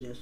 で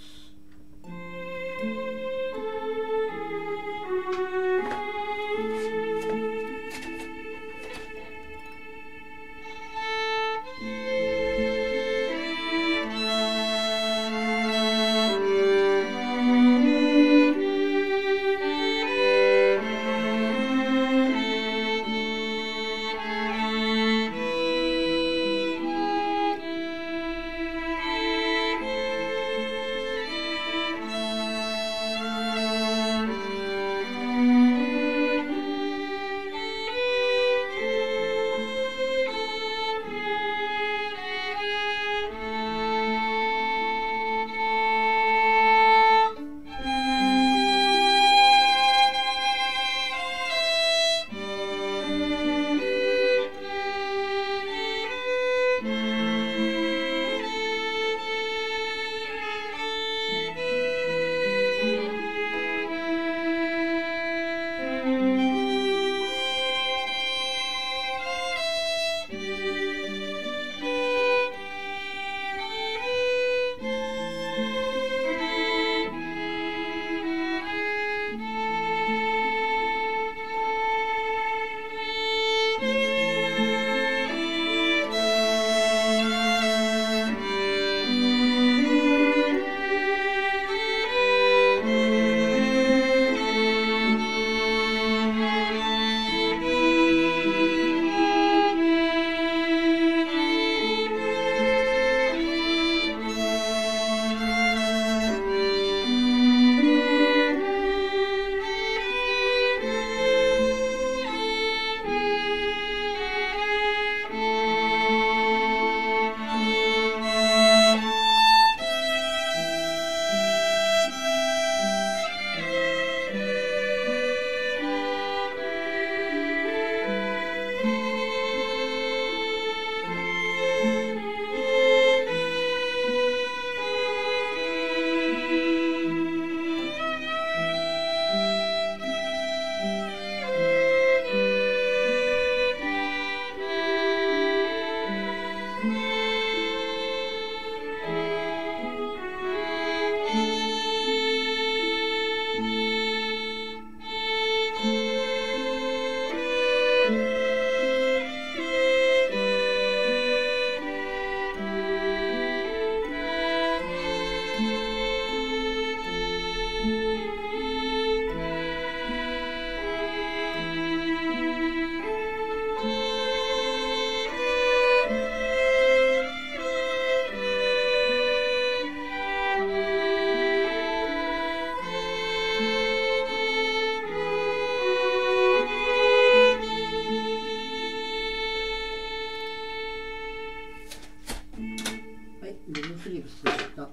ルフリーブス。でした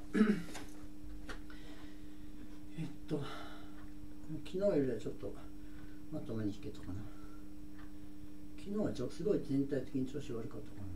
えっと昨日よりはちょっとまともに弾けたかな。昨日はちょすごい全体的に調子悪かったかな。